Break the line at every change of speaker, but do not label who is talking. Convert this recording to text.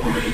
Oh,